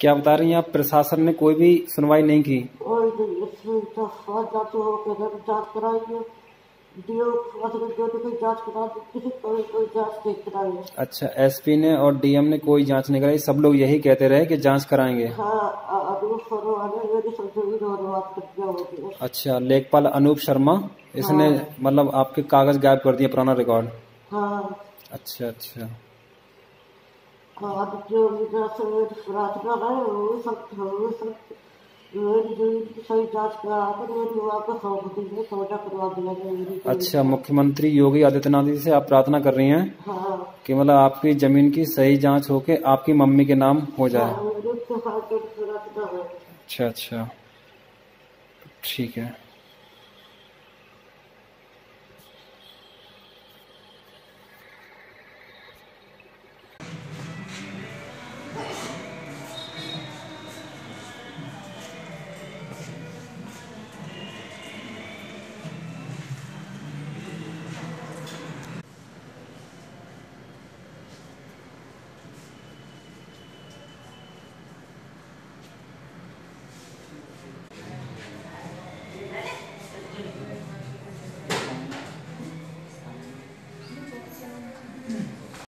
क्या बता रही हैं आप? प्रशासन ने कोई भी सुनवाई नहीं की। हो अच्छा एसपी ने और डीएम ने कोई जाँच नहीं कराई सब लोग यही कहते रहे कि जाँच कराएँगे। हाँ अच्छा लेखपाल अनूप शर्मा इसने मतलब आपके कागज़ गायब कर दिए पुराना रिकॉर्ड। हाँ। अच्छा अच्छा। अच्छा मुख्यमंत्री योगी आदित्यनाथ जी से आप प्रार्थना कर रही हैं हाँ कि मतलब आपकी ज़मीन की सही जाँच होके आपकी मम्मी के नाम हो जाए। है। अच्छा अच्छा। ठीक है। Hmm.